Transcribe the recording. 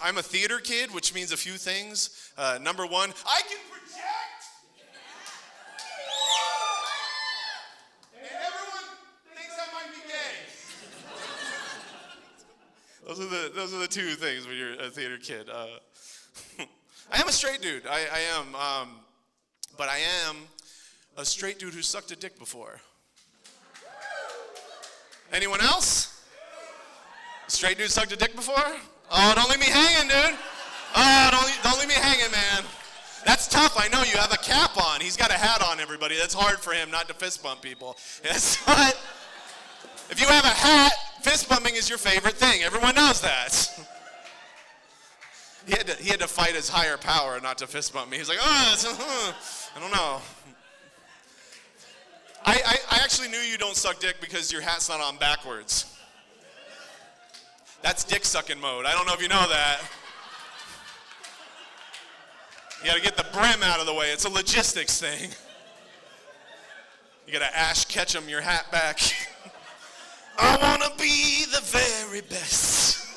I'm a theater kid, which means a few things. Uh, number one, I can project. And everyone thinks I might be gay. those, are the, those are the two things when you're a theater kid. Uh, I am a straight dude. I, I am. Um, but I am a straight dude who sucked a dick before. Anyone else? Straight dude sucked a dick before? Oh, don't leave me hanging, dude. Oh, don't, don't leave me hanging, man. That's tough. I know you have a cap on. He's got a hat on, everybody. That's hard for him not to fist bump people. Yes, but if you have a hat, fist bumping is your favorite thing. Everyone knows that. He had, to, he had to fight his higher power not to fist bump me. He's like, oh, I don't know. I, I, I actually knew you don't suck dick because your hat's not on backwards. That's dick sucking mode. I don't know if you know that. You gotta get the brim out of the way. It's a logistics thing. You gotta Ash Ketchum your hat back. I wanna be the very best.